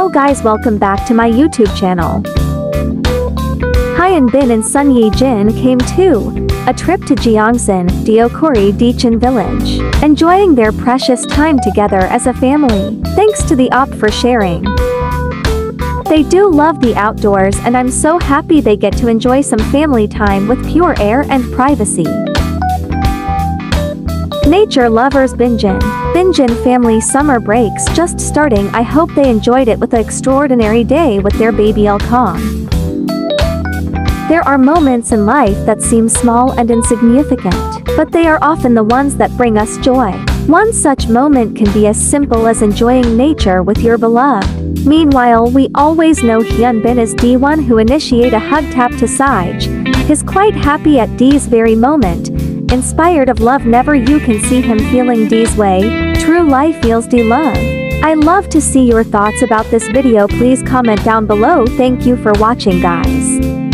Hello guys welcome back to my YouTube channel. Hyun Bin and Son Ye Jin came too. A trip to Gyeongsan, Deokori Deechin village. Enjoying their precious time together as a family. Thanks to the op for sharing. They do love the outdoors and I'm so happy they get to enjoy some family time with pure air and privacy. Nature lovers Binjin. Binjin family summer breaks just starting I hope they enjoyed it with an extraordinary day with their baby Alkong. There are moments in life that seem small and insignificant, but they are often the ones that bring us joy. One such moment can be as simple as enjoying nature with your beloved. Meanwhile, we always know Hyun Bin is D1 who initiate a hug tap to Sage. He's quite happy at D's very moment, Inspired of love never you can see him feeling D's way, true life feels D love. I love to see your thoughts about this video please comment down below thank you for watching guys.